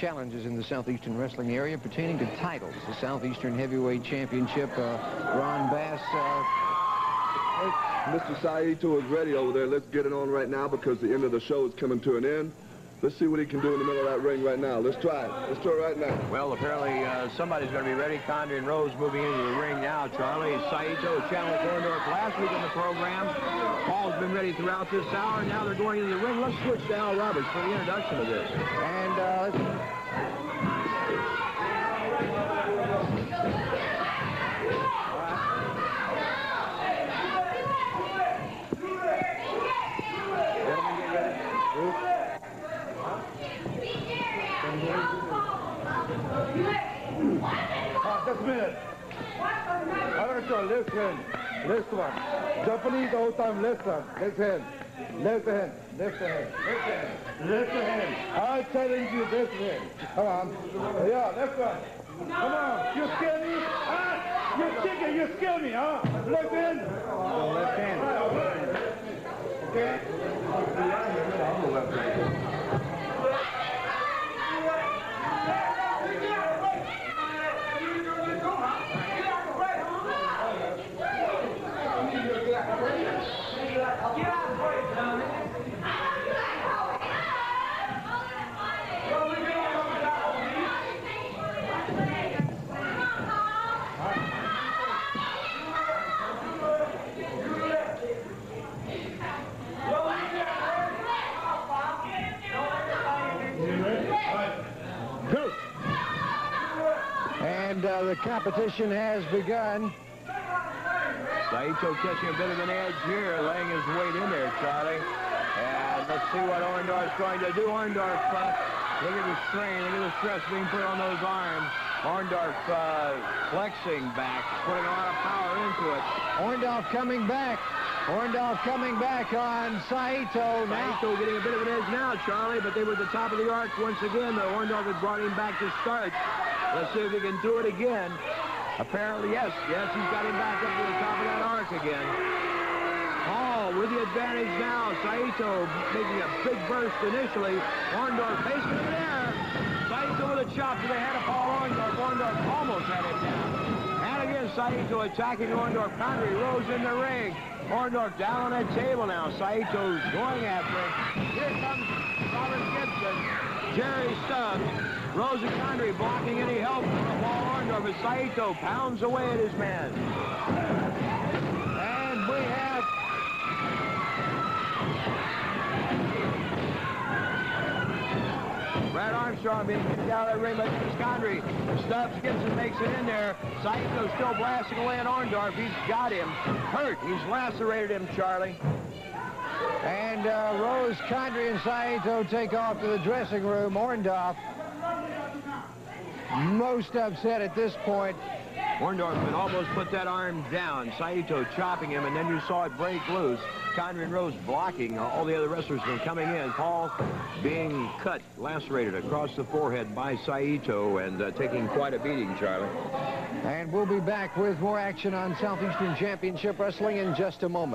challenges in the Southeastern Wrestling area pertaining to titles. The Southeastern Heavyweight Championship, uh, Ron Bass. Uh, Mr. Saito is ready over there. Let's get it on right now because the end of the show is coming to an end. Let's see what he can do in the middle of that ring right now. Let's try it. Let's try it right now. Well, apparently uh, somebody's going to be ready. Condrey and Rose moving into the ring now. Charlie Saito challenged Orndorff last week in the program. Paul's been ready throughout this hour. Now they're going into the ring. Let's switch to Al Roberts for the introduction of this. And uh, just a minute. I want left hand, left one. Japanese all time left hand, left hand, left hand, left hand, left hand, left hand. I challenge you left hand. Come on. Yeah, left one. Come on. You scare me? Ah, you chicken, you scare me, huh? Left hand. left hand. Okay. And uh, the competition has begun. Saito catching a bit of an edge here, laying his weight in there, Charlie. And let's see what Orndorff's going to do. Orndorff, uh, look at the strain, look at the stress being put on those arms. Orndorff uh, flexing back, putting a lot of power into it. Orndorff coming back. Orndorff coming back on Saito now. Saito getting a bit of an edge now, Charlie, but they were at the top of the arc once again. Orndorff had brought him back to start. Let's see if he can do it again. Apparently, yes. Yes, he's got him back up to the top of that arc again. Paul with the advantage now. Saito making a big burst initially. Orndorff facing him there. Saito with a chop to the head of Paul Orndorff. Orndorff almost had it down. And again, Saito attacking Orndorff. Condrey Rose in the ring. Orndorff down on that table now. Saito's going after him. Here comes Robert Gibson. Jerry Stubbs. Rose and Condrey blocking any help from Paul Orndorff as Saito pounds away at his man. And we have Brad Armstrong being kicked out of that ring by Condrey. Stubbs Gibson makes it in there. Saito still blasting away at Orndorff. He's got him hurt. He's lacerated him, Charlie. And uh, Rose, Condrey, and Saito take off to the dressing room. Orndorff most upset at this point. Orndorff had almost put that arm down. Saito chopping him, and then you saw it break loose. Condrey and Rose blocking all the other wrestlers from coming in. Paul being cut, lacerated across the forehead by Saito and uh, taking quite a beating, Charlie. And we'll be back with more action on Southeastern Championship Wrestling in just a moment.